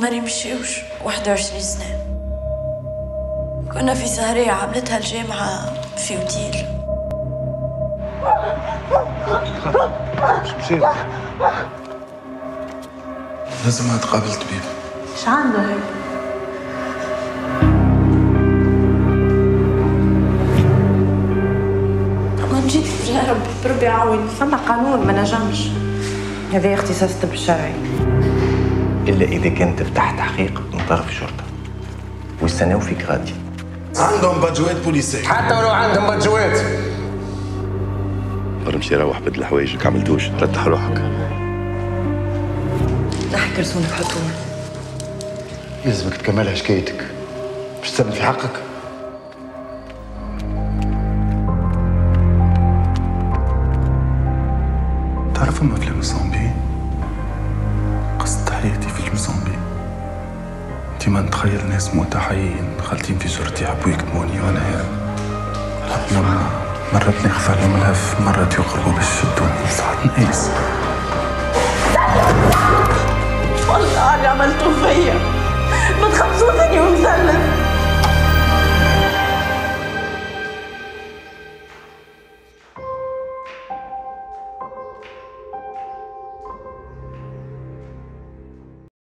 مريم مشيوش 21 سنة. كنا في سهرية عملتها الجامعة في أوتيل. مشيت لازم اتقابل طبيب إيش عنده هيك؟ ما نجيب يا رب ربي يعاون فما قانون ما نجمش. هذا اختصاص الطب الشرعي إلا إذا كان تفتح تحقيق من طرف الشرطه والسنة فيك غادي. عندهم بادجوات بوليسية حتى ولو عندهم بادجوات نمشي روح بدل حوايجك عملتوش رتح روحك. نحكي رسولك حكومة يلزمك تكملها حكايتك مش تسبب في حقك. تعرف أما فيلم قصة في انتي ما نتخيل ناس متحيين خالتين في صورتي عبويك بوني وأنا هارب لما مرات نخفى لهم الهف مرات يقربوا باش يشدوني ساعات نقيس والله اللي عملته فيا. ما تخبصوني ومثلث